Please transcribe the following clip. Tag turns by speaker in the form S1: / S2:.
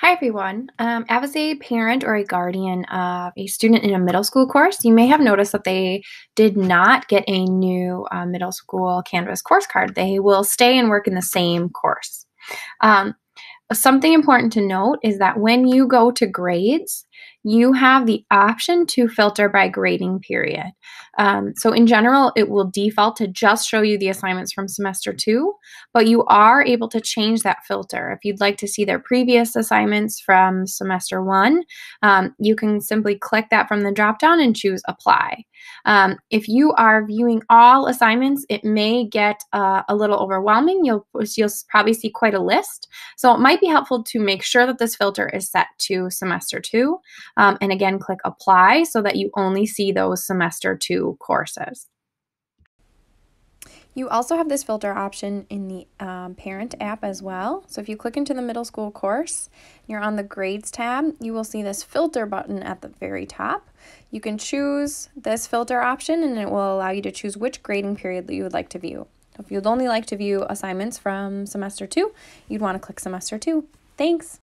S1: Hi, everyone. Um, as a parent or a guardian of a student in a middle school course, you may have noticed that they did not get a new uh, middle school Canvas course card. They will stay and work in the same course. Um, something important to note is that when you go to grades, you have the option to filter by grading period. Um, so, in general, it will default to just show you the assignments from semester two, but you are able to change that filter. If you'd like to see their previous assignments from semester one, um, you can simply click that from the dropdown and choose apply. Um, if you are viewing all assignments, it may get uh, a little overwhelming. You'll, you'll probably see quite a list. So, it might be helpful to make sure that this filter is set to semester two. Um, and again, click apply so that you only see those semester two courses.
S2: You also have this filter option in the um, parent app as well. So if you click into the middle school course, you're on the grades tab, you will see this filter button at the very top. You can choose this filter option and it will allow you to choose which grading period that you would like to view. If you'd only like to view assignments from semester two, you'd want to click semester two. Thanks.